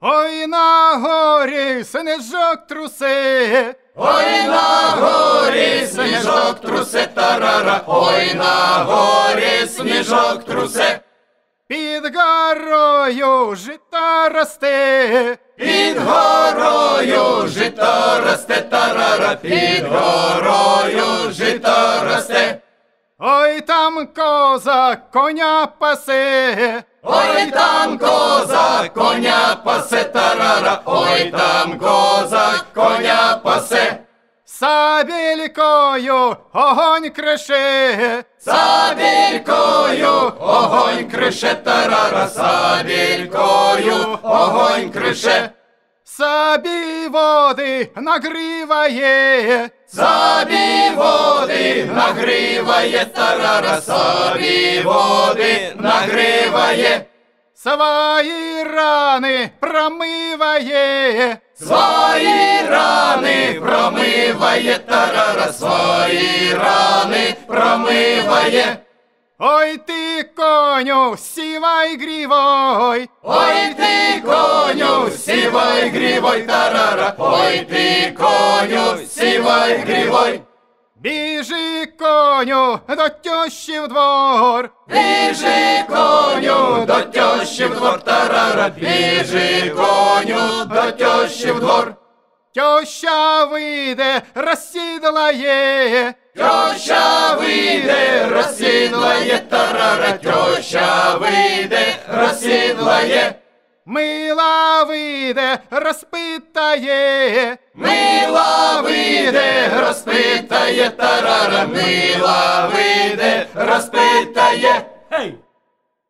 Ой на горі снежок трусе, Ой на горі сніжок трусе тарара, ой на горі сніжок трусе, під горою жита росте, під горою жито росте тарара, під горою жито росте. ой там коза коня пасе, Ой там коза коня пасе тарара, ой там коза коня пасе, сабелькою огонь креше, сабількою огонь крише тарара, сабількою огонь крише, собі води нагріває, собі води нагріває тарара, собі води нагріває, свої рани промиває, свої рани промиває тарара, свої рани промиває. ой ти коню сівай грівой, Ой ти коню, сівай грівой тарара, ой ти коню, сівай грівой, біжи коню до тьощі в двор, біжи коню до тьощі в двор. Тарара, біжи коню до тьощі в двор, тьоща вийде, розсідлає, тьоща вийде, розсідлає. Тарара, тьоща вийде, розсідлає, мила вийде, розпитає, мила вийде, розпитає тарара, мила вийде, розпитає. Гей,